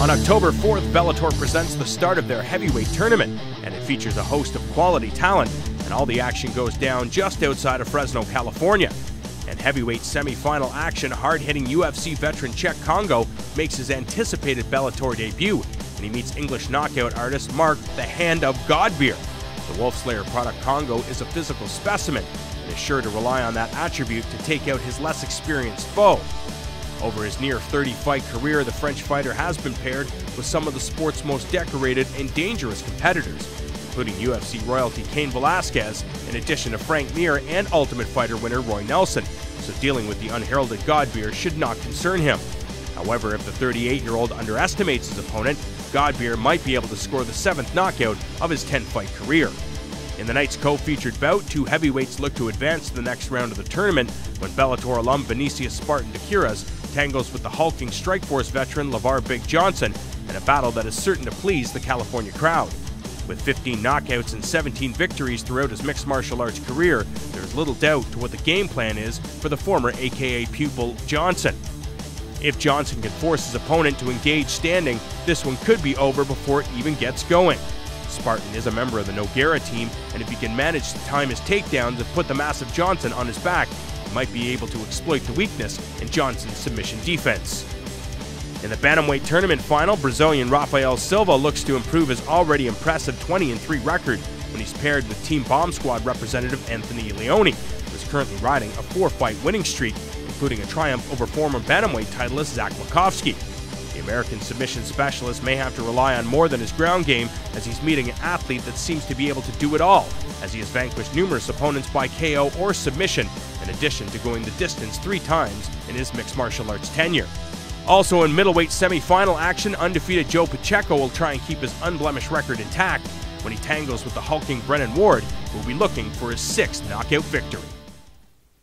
On October 4th, Bellator presents the start of their heavyweight tournament, and it features a host of quality talent, and all the action goes down just outside of Fresno, California. And heavyweight semi-final action, hard-hitting UFC veteran Cheick Kongo makes his anticipated Bellator debut, and he meets English knockout artist Mark the Hand of Godbeer. The Wolfslair product Kongo is a physical specimen, and is sure to rely on that attribute to take out his less experienced foe. Over his near 30 fight career, the French fighter has been paired with some of the sport's most decorated and dangerous competitors, including UFC royalty Cain Velasquez, in addition to Frank Mir and Ultimate Fighter winner Roy Nelson, so dealing with the unheralded Godbeer should not concern him. However, if the 38 year old underestimates his opponent, Godbeer might be able to score the seventh knockout of his 10 fight career. In the night's co-featured bout, two heavyweights look to advance to the next round of the tournament when Bellator alum Vinicius Spartan de Queiroz tangles with the hulking Strikeforce veteran Lavar Big Johnson in a battle that is certain to please the California crowd. With 15 knockouts and 17 victories throughout his mixed martial arts career, there's little doubt to what the game plan is for the former AKA pupil Johnson. If Johnson can force his opponent to engage standing, this one could be over before it even gets going. Spartan is a member of the Nogueira team, and if he can manage to time his takedowns and put the massive Johnson on his back, he might be able to exploit the weakness in Johnson's submission defense. In the bantamweight tournament final, Brazilian Rafael Silva looks to improve his already impressive 20 3 record when he's paired with Team Bomb Squad representative Anthony Leone, who is currently riding a four-fight winning streak, including a triumph over former bantamweight titleist Zach Makovsky. The American submission specialist may have to rely on more than his ground game as he's meeting an athlete that seems to be able to do it all, as he has vanquished numerous opponents by KO or submission, in addition to going the distance three times in his mixed martial arts tenure. Also in middleweight semi-final action, undefeated Joe Pacheco will try and keep his unblemished record intact when he tangles with the hulking Brennan Ward, who will be looking for his sixth knockout victory.